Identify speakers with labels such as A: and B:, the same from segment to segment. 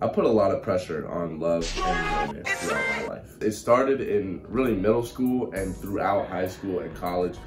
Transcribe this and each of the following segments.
A: I put a lot of pressure on love and romance throughout my life. It started in really middle school and throughout high school and college.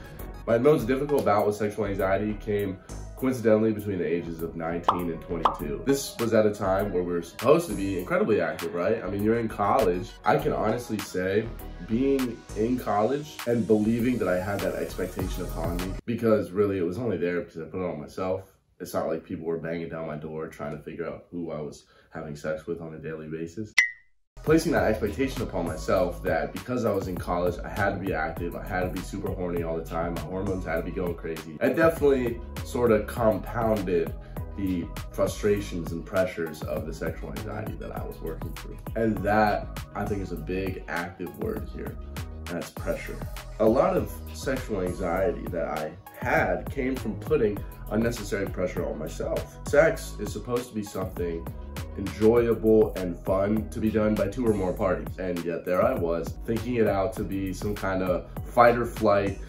A: My most difficult bout with sexual anxiety came coincidentally between the ages of 19 and 22. This was at a time where we are supposed to be incredibly active, right? I mean, you're in college. I can honestly say being in college and believing that I had that expectation upon me because really it was only there because I put it on myself. It's not like people were banging down my door trying to figure out who I was having sex with on a daily basis placing that expectation upon myself that because I was in college, I had to be active, I had to be super horny all the time, my hormones had to be going crazy. It definitely sort of compounded the frustrations and pressures of the sexual anxiety that I was working through. And that, I think, is a big active word here, that's pressure. A lot of sexual anxiety that I had came from putting unnecessary pressure on myself. Sex is supposed to be something enjoyable and fun to be done by two or more parties. And yet there I was thinking it out to be some kind of fight or flight,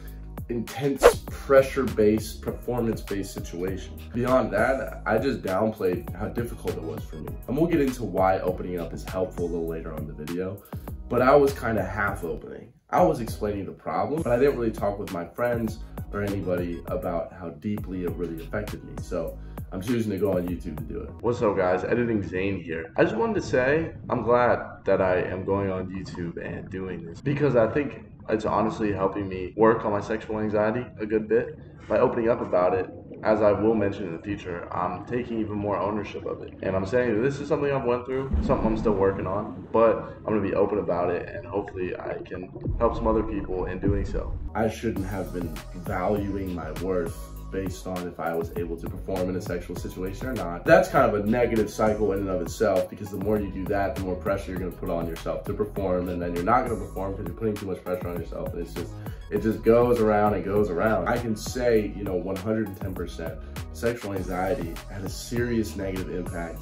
A: intense pressure-based, performance-based situation. Beyond that, I just downplayed how difficult it was for me. And we'll get into why opening up is helpful a little later on the video, but I was kind of half opening. I was explaining the problem, but I didn't really talk with my friends or anybody about how deeply it really affected me. So I'm choosing to go on YouTube to do it. What's up guys, Editing Zane here. I just wanted to say, I'm glad that I am going on YouTube and doing this because I think it's honestly helping me work on my sexual anxiety a good bit. By opening up about it, as I will mention in the future, I'm taking even more ownership of it. And I'm saying this is something I've went through, something I'm still working on, but I'm gonna be open about it and hopefully I can help some other people in doing so. I shouldn't have been valuing my worth based on if I was able to perform in a sexual situation or not. That's kind of a negative cycle in and of itself because the more you do that, the more pressure you're gonna put on yourself to perform and then you're not gonna perform because you're putting too much pressure on yourself. It's just, it just goes around and goes around. I can say, you know, 110% sexual anxiety had a serious negative impact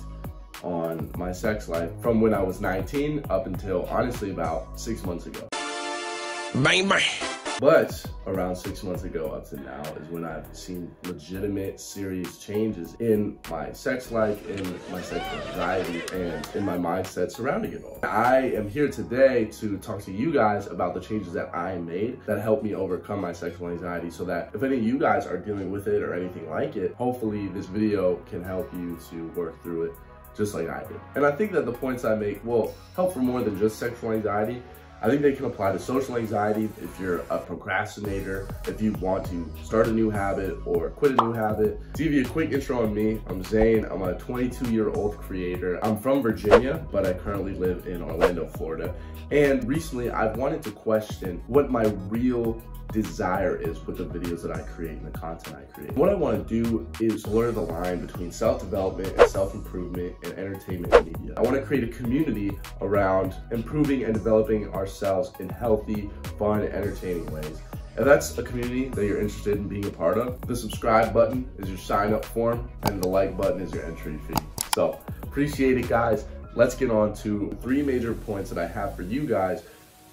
A: on my sex life from when I was 19 up until honestly about six months ago. Bang, bang. But around six months ago up to now is when I've seen legitimate, serious changes in my sex life, in my sexual anxiety, and in my mindset surrounding it all. I am here today to talk to you guys about the changes that I made that helped me overcome my sexual anxiety so that if any of you guys are dealing with it or anything like it, hopefully this video can help you to work through it just like I did. And I think that the points I make will help for more than just sexual anxiety. I think they can apply to social anxiety if you're a procrastinator, if you want to start a new habit or quit a new habit. To give you a quick intro on me, I'm Zane. I'm a 22 year old creator. I'm from Virginia, but I currently live in Orlando, Florida. And recently I've wanted to question what my real desire is with the videos that I create and the content I create. What I want to do is blur the line between self-development and self-improvement and entertainment media. I want to create a community around improving and developing ourselves in healthy, fun, entertaining ways. If that's a community that you're interested in being a part of, the subscribe button is your sign up form and the like button is your entry fee. So appreciate it guys. Let's get on to three major points that I have for you guys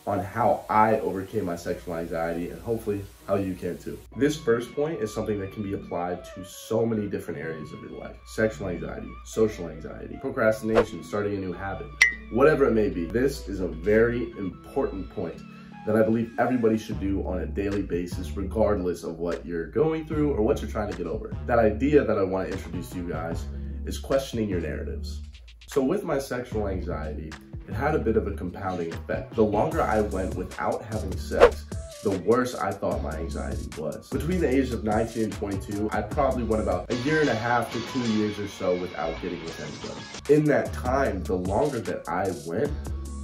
A: on how I overcame my sexual anxiety and hopefully how you can too. This first point is something that can be applied to so many different areas of your life. Sexual anxiety, social anxiety, procrastination, starting a new habit, whatever it may be. This is a very important point that I believe everybody should do on a daily basis, regardless of what you're going through or what you're trying to get over. That idea that I want to introduce to you guys is questioning your narratives. So with my sexual anxiety, it had a bit of a compounding effect. The longer I went without having sex, the worse I thought my anxiety was. Between the ages of 19 and 22, I probably went about a year and a half to two years or so without getting with anybody. In that time, the longer that I went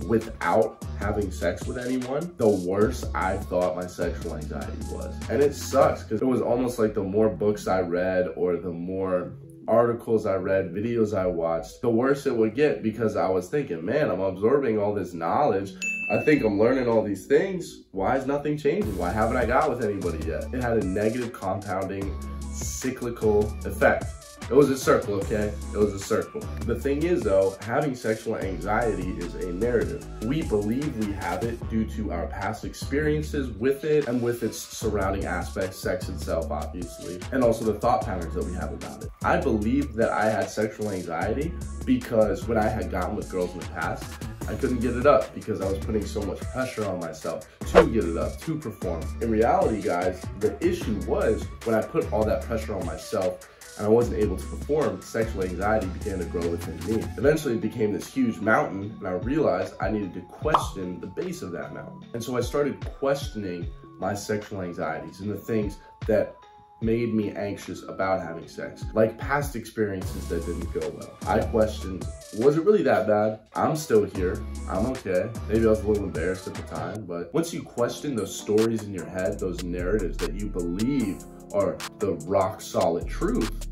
A: without having sex with anyone, the worse I thought my sexual anxiety was. And it sucks because it was almost like the more books I read or the more articles I read, videos I watched, the worse it would get because I was thinking, man, I'm absorbing all this knowledge. I think I'm learning all these things. Why is nothing changing? Why haven't I got with anybody yet? It had a negative compounding cyclical effect. It was a circle, okay? It was a circle. The thing is though, having sexual anxiety is a narrative. We believe we have it due to our past experiences with it and with its surrounding aspects, sex itself, obviously, and also the thought patterns that we have about it. I believe that I had sexual anxiety because when I had gotten with girls in the past, I couldn't get it up because I was putting so much pressure on myself to get it up, to perform. In reality, guys, the issue was when I put all that pressure on myself and I wasn't able to perform, sexual anxiety began to grow within me. Eventually it became this huge mountain and I realized I needed to question the base of that mountain. And so I started questioning my sexual anxieties and the things that made me anxious about having sex, like past experiences that didn't go well. I questioned, was it really that bad? I'm still here, I'm okay. Maybe I was a little embarrassed at the time, but once you question those stories in your head, those narratives that you believe are the rock solid truth,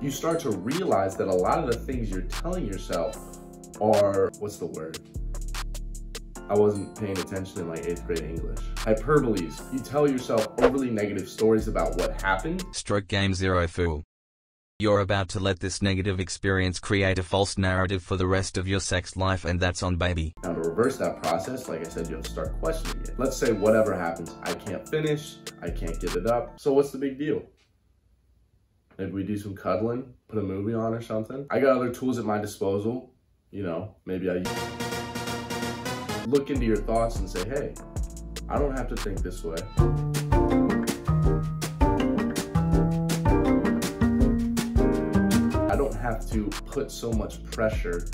A: you start to realize that a lot of the things you're telling yourself are, what's the word? I wasn't paying attention in my eighth grade English. Hyperboles. You tell yourself overly negative stories about what happened.
B: Stroke game zero fool. You're about to let this negative experience create a false narrative for the rest of your sex life and that's on baby.
A: Now to reverse that process, like I said, you'll start questioning it. Let's say whatever happens, I can't finish, I can't get it up. So what's the big deal? Maybe we do some cuddling, put a movie on or something. I got other tools at my disposal. You know, maybe I look into your thoughts and say, hey, I don't have to think this way. I don't have to put so much pressure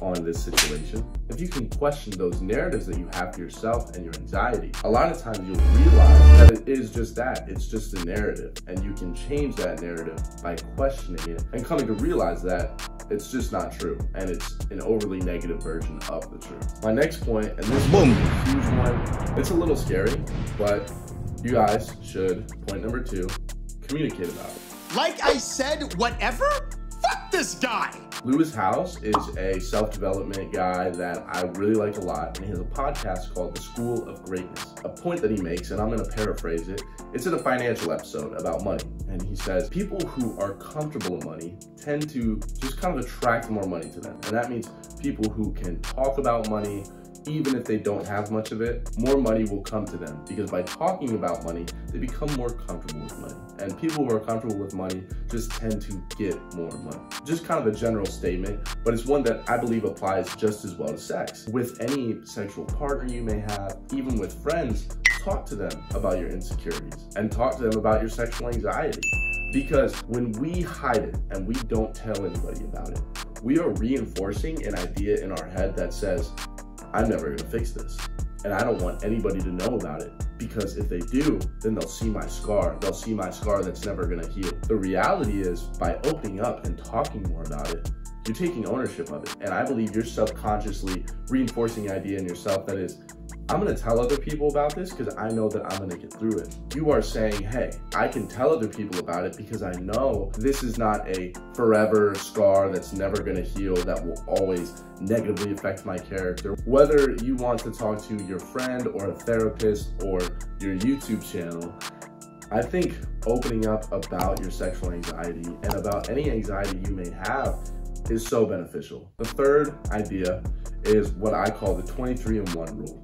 A: on this situation. If you can question those narratives that you have for yourself and your anxiety, a lot of times you'll realize that it is just that. It's just a narrative. And you can change that narrative by questioning it and coming to realize that it's just not true. And it's an overly negative version of the truth. My next point, and this Boom. is a huge one, it's a little scary, but you guys should, point number two, communicate about it.
C: Like I said, whatever? Fuck this guy!
A: Lewis Howes is a self-development guy that I really like a lot, and he has a podcast called The School of Greatness. A point that he makes, and I'm gonna paraphrase it, it's in a financial episode about money. And he says, people who are comfortable in money tend to just kind of attract more money to them. And that means people who can talk about money, even if they don't have much of it, more money will come to them because by talking about money, they become more comfortable with money. And people who are comfortable with money just tend to get more money. Just kind of a general statement, but it's one that I believe applies just as well to sex. With any sexual partner you may have, even with friends, talk to them about your insecurities and talk to them about your sexual anxiety. Because when we hide it and we don't tell anybody about it, we are reinforcing an idea in our head that says, I'm never gonna fix this. And I don't want anybody to know about it because if they do, then they'll see my scar. They'll see my scar that's never gonna heal. The reality is by opening up and talking more about it, you're taking ownership of it. And I believe you're subconsciously reinforcing the idea in yourself that is, I'm gonna tell other people about this because I know that I'm gonna get through it. You are saying, hey, I can tell other people about it because I know this is not a forever scar that's never gonna heal, that will always negatively affect my character. Whether you want to talk to your friend or a therapist or your YouTube channel, I think opening up about your sexual anxiety and about any anxiety you may have is so beneficial. The third idea is what I call the 23 and 1 rule.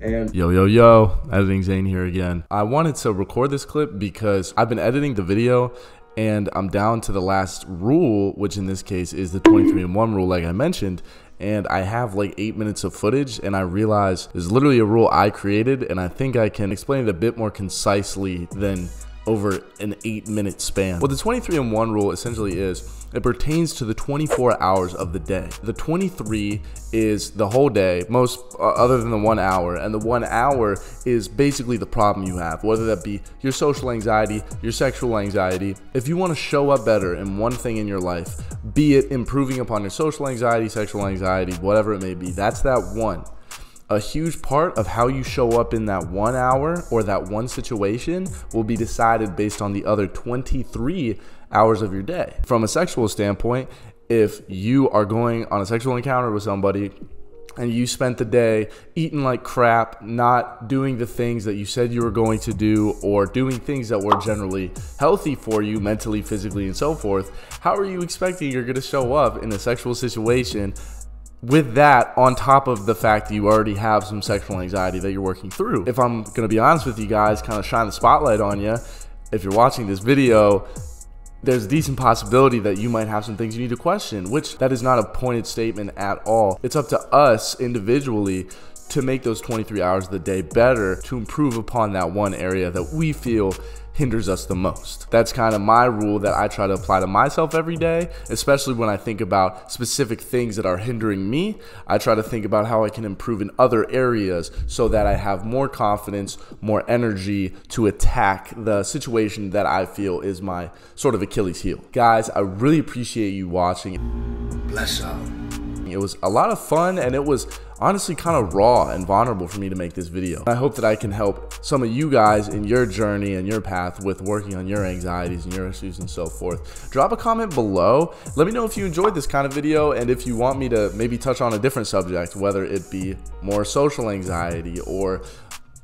A: And
D: yo, yo, yo, editing Zane here again. I wanted to record this clip because I've been editing the video and I'm down to the last rule, which in this case is the 23 and 1 rule, like I mentioned. And I have like eight minutes of footage, and I realize there's literally a rule I created, and I think I can explain it a bit more concisely than over an eight minute span. What the 23 and 1 rule essentially is, it pertains to the 24 hours of the day. The 23 is the whole day, most uh, other than the one hour, and the one hour is basically the problem you have, whether that be your social anxiety, your sexual anxiety. If you want to show up better in one thing in your life, be it improving upon your social anxiety, sexual anxiety, whatever it may be, that's that one a huge part of how you show up in that one hour or that one situation will be decided based on the other 23 hours of your day. From a sexual standpoint, if you are going on a sexual encounter with somebody
A: and you spent the day eating like crap, not doing the things that you said you were going to do, or doing things that were generally healthy for you mentally, physically, and so forth, how are you expecting you're going to show up in a sexual situation with that on top of the fact that you already have some sexual anxiety that you're working through? If I'm going to be honest with you guys, kind of shine the spotlight on you, if you're watching this video, there's a decent possibility that you might have some things you need to question, which that is not a pointed statement at all. It's up to us individually to make those 23 hours of the day better to improve upon that one area that we feel hinders us the most. That's kind of my rule that I try to apply to myself every day, especially when I think about specific things that are hindering me. I try to think about how I can improve in other areas so that I have more confidence, more energy to attack the situation that I feel is my sort of Achilles heel. Guys, I really appreciate you watching.
E: Bless up.
A: It was a lot of fun and it was honestly kind of raw and vulnerable for me to make this video. I hope that I can help some of you guys in your journey and your path with working on your anxieties and your issues and so forth. Drop a comment below. Let me know if you enjoyed this kind of video and if you want me to maybe touch on a different subject, whether it be more social anxiety or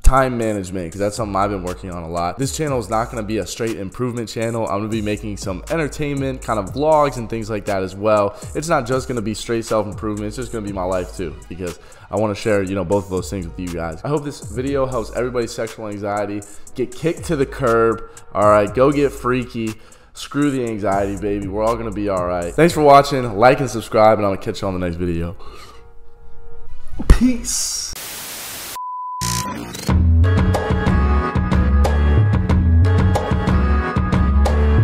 A: time management because that's something I've been working on a lot. This channel is not going to be a straight improvement channel. I'm going to be making some entertainment kind of vlogs and things like that as well. It's not just going to be straight self-improvement. It's just going to be my life too because I want to share, you know, both of those things with you guys. I hope this video helps everybody's sexual anxiety get kicked to the curb. All right, go get freaky. Screw the anxiety, baby. We're all going to be all right. Thanks for watching. Like and subscribe, and I'm going to catch you on the next video. Peace.